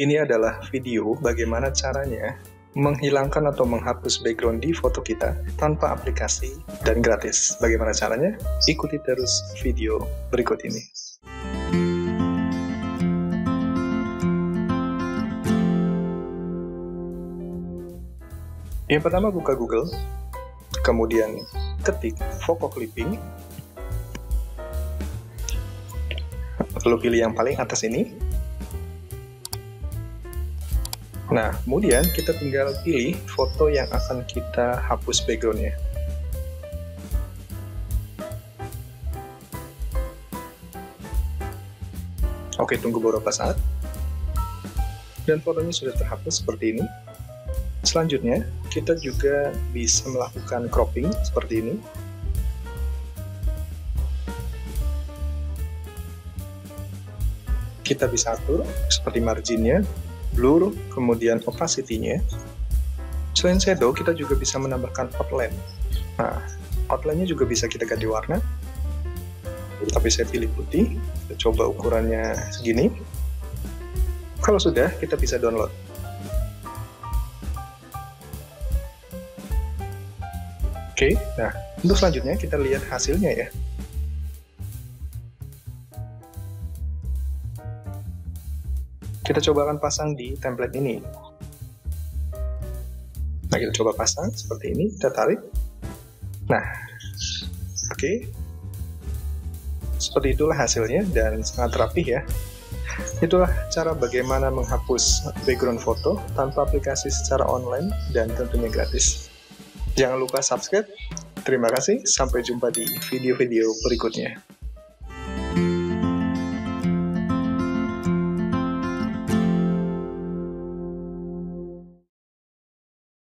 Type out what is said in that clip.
Ini adalah video bagaimana caranya menghilangkan atau menghapus background di foto kita tanpa aplikasi dan gratis. Bagaimana caranya? Ikuti terus video berikut ini. Yang pertama buka Google, kemudian ketik Foco Clipping, lalu pilih yang paling atas ini. Nah, kemudian kita tinggal pilih foto yang akan kita hapus backgroundnya. Oke, tunggu beberapa saat. Dan fotonya sudah terhapus seperti ini. Selanjutnya, kita juga bisa melakukan cropping seperti ini. Kita bisa atur seperti marginnya, blur, kemudian opacity-nya. Selain shadow, kita juga bisa menambahkan outline. Nah, outline-nya juga bisa kita ganti warna. Tapi saya pilih putih, kita coba ukurannya segini. Kalau sudah, kita bisa download. Oke, nah untuk selanjutnya kita lihat hasilnya ya. Kita coba akan pasang di template ini. Nah, kita coba pasang seperti ini, kita tarik. Nah, oke. Okay. Seperti itulah hasilnya dan sangat rapi ya. Itulah cara bagaimana menghapus background foto tanpa aplikasi secara online dan tentunya gratis. Jangan lupa subscribe. Terima kasih, sampai jumpa di video-video berikutnya.